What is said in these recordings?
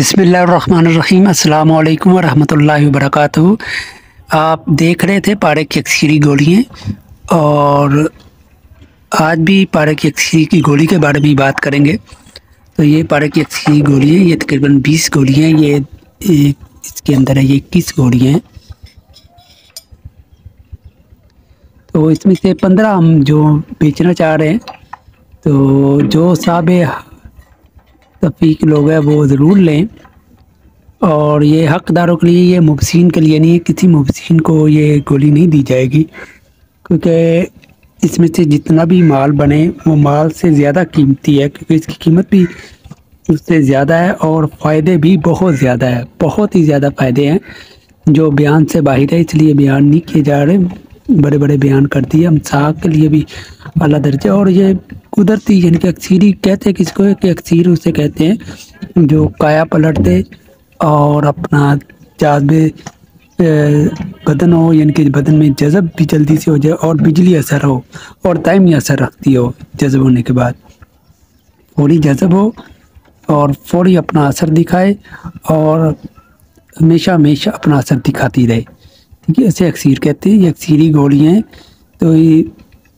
बिसमीम अल्लाम वरहमतुल्लाहि वबरकातुहू। आप देख रहे थे पारे की अक्सरी गोलियाँ और आज भी पारे की अक्सरी की गोली के बारे में बात करेंगे। तो ये पारे की अक्सरी गोली है ये तकरीबन 20 गोलियाँ ये एक, इसके अंदर है ये इक्कीस गोलियाँ हैं। तो इसमें से पंद्रह हम जो बेचना चाह रहे हैं तो जो साहब तफीक लोग हैं, वो ज़रूर लें। और ये हकदारों के लिए, ये मुबसिन के लिए नहीं है किसी मुबसिन को ये गोली नहीं दी जाएगी, क्योंकि इसमें से जितना भी माल बने, वो माल से ज़्यादा कीमती है, क्योंकि इसकी कीमत भी उससे ज़्यादा है और फ़ायदे भी बहुत ज़्यादा है, बहुत ही ज़्यादा फ़ायदे हैं, जो बयान से बाहर है, इसलिए बयान नहीं किए जा रहे बड़े बड़े बयान कर दिए, हम साग के लिए भी अला दर्जे और ये कुदरती यानी कि अक्सीरी कहते हैं, किसको कि अक्सीर उसे कहते हैं, जो काया पलट दे और अपना जाजबे बदन हो, यानी कि बदन में जज़ब भी जल्दी से हो जाए और बिजली असर हो और टाइमी असर रखती हो जज़ब होने के बाद। फौरी जज़ब हो और फौरी अपना असर दिखाए और हमेशा हमेशा अपना असर दिखाती रहे। ठीक है, इसे अक्सीर कहते हैं। ये अक्सीरी गोलियाँ तो ये,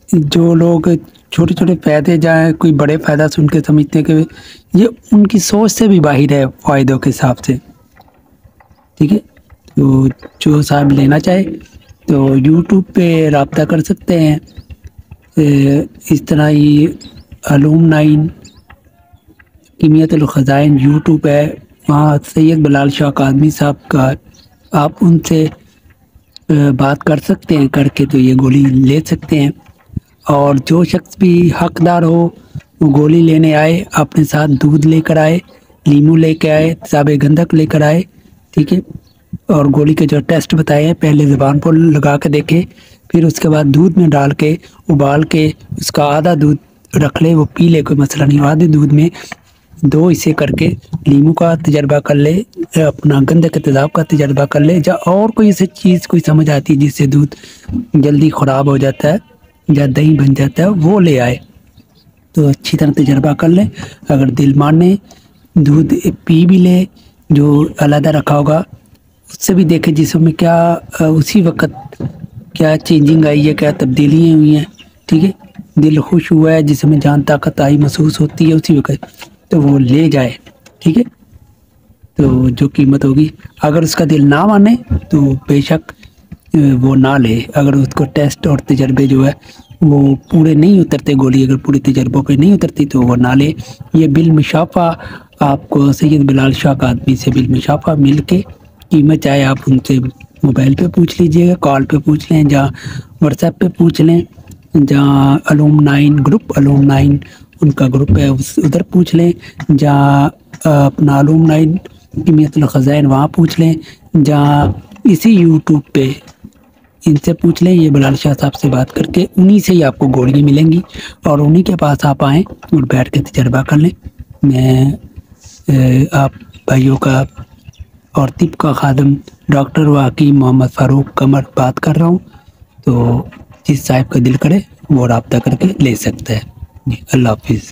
जो लोग छोटे छोटे फ़ायदे जाए, कोई बड़े फ़ायदा सुन के समझते हैं कि ये उनकी सोच से भी बाहर है फ़ायदों के हिसाब से। ठीक है? तो जो साहब लेना चाहे तो यूट्यूब पे रबता कर सकते हैं। इस तरह ही अलूम नाइन कीमियत ख़ज़ाइन यूट्यूब है। वहाँ सैयद बलाल शाह आदमी साहब का आप उनसे बात कर सकते हैं, करके तो ये गोली ले सकते हैं। और जो शख्स भी हकदार हो, वो गोली लेने आए, अपने साथ दूध लेकर आए लीमू लेके आए, साब गंधक लेकर आए, ठीक है? और गोली के जो टेस्ट बताए हैं, पहले ज़बान पर लगा के देखे, फिर उसके बाद दूध में डाल के, उबाल के, उसका आधा दूध रख ले, वो पी ले, कोई मसला नहीं। आधे दूध में दो इसे करके लीमू का तजर्बा कर ले, अपना गंदे के तेज़ाब का तजर्बा कर ले, या और कोई ऐसी चीज़ कोई समझ आती है जिससे दूध जल्दी ख़राब हो जाता है? या दही बन जाता है, वो ले आए। तो अच्छी तरह तजर्बा कर ले। अगर दिल माने दूध पी भी ले, जो अलहदा रखा होगा, उससे भी देखे जिसमें क्या, उसी वक्त क्या चेंजिंग आई है, क्या तब्दीलियाँ हुई हैं। ठीक है? दिल खुश हुआ है, जिसमें जान ताकत आई, महसूस होती है, उसी वक्त तो वो ले जाए। ठीक है? तो जो कीमत होगी, अगर उसका दिल ना माने तो बेशक वो ना ले, अगर उसको टेस्ट और तजर्बे जो है, वो पूरे नहीं उतरते गोली, अगर पूरे तजर्बों पे नहीं उतरती तो वो ना ले। ये बिल मुशाफा, आपको सैयद बिलाल शाह का आदमी से बिल मुशाफा मिल के कीमत चाहे आप उनसे मोबाइल पे पूछ लीजिएगा, कॉल पे पूछ लें, जहाँ व्हाट्सएप पे पूछ लें, जहाँ अलूम नाइन ग्रुप अलूम नाइन उनका ग्रुप है, उस, उधर पूछ लें, जहाँ अपना अलूम नाइन कीमियत ख़ज़ाइन वहाँ पूछ लें, जहाँ इसी यूट्यूब पे इनसे पूछ लें, ये बलाल शाह साहब से बात करके उन्हीं से ही आपको गोलियाँ मिलेंगी और उन्हीं के पास आप आएँ और बैठ के तजर्बा कर लें। मैं आप भाइयों का और तिब का खादम डॉक्टर वाकीम मोहम्मद फ़ारूक कमर बात कर रहा हूँ तो जिस साहिब का दिल करे वो रबता करके ले सकता है। जी, अल्लाह हाफिज़।